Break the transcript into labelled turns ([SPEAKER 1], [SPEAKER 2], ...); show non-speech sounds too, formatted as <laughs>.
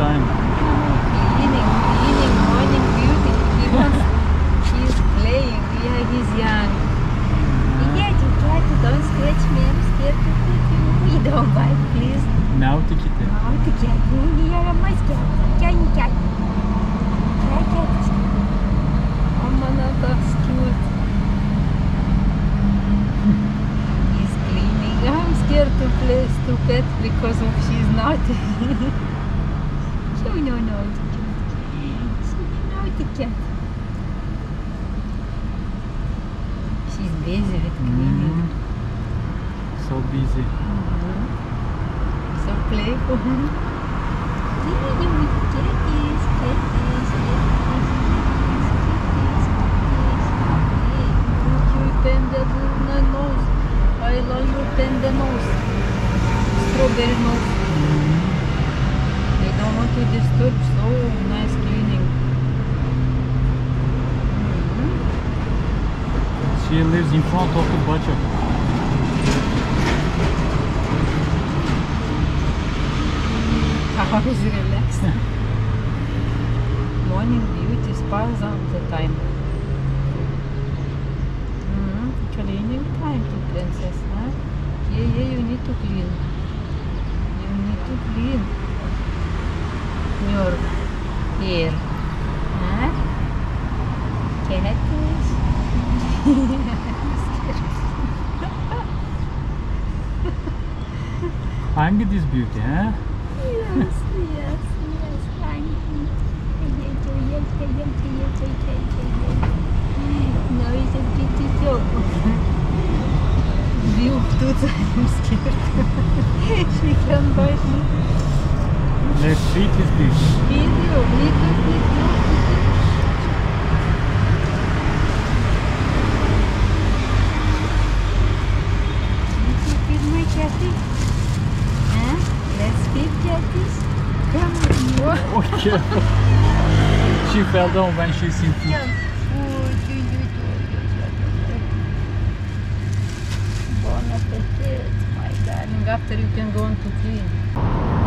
[SPEAKER 1] time.
[SPEAKER 2] Cleaning, cleaning, morning beauty. He wants, <laughs> he's playing. Yeah, he's young. Yeah, you try to don't scratch me. I'm scared to hit you. <laughs> We don't bite, please.
[SPEAKER 1] Naughty kitty.
[SPEAKER 2] The cat. Yeah, my cat. Cat, cat. Cat, cat. Oh, man, that's cute. He's cleaning. I'm scared to play to pet because of she's naughty. <laughs> so no naughty cat. She's a naughty cat. She's busy with cleaning.
[SPEAKER 1] Mm. So busy.
[SPEAKER 2] Mhm. So playful. Kitties, kitties, kitties, kitties, kitties, kitties. Look, you bend the the nose. I love you bend the nose. Strawberry nose. They don't want to disturb. So nice cleaning.
[SPEAKER 1] She lives in front of the butcher.
[SPEAKER 2] How is relaxed. Morning beauty spas all the time. Mm, cleaning time to princess, huh? Yeah, yeah, you need to clean. You need to clean your hair. Huh? Can
[SPEAKER 1] I please? I'm this beauty, huh?
[SPEAKER 2] Yes, yes, yes. I'm Now it's a pretty dog. View, tooth, I'm scared. <laughs> she can bite me.
[SPEAKER 1] Let's feed this dish.
[SPEAKER 2] Video, video. Let's feed my catty. Huh? Let's feed catties. Come on.
[SPEAKER 1] Oh, careful. she fell down when she's in food.
[SPEAKER 2] Yeah. Bon appetit, my darling. After you can go on to clean.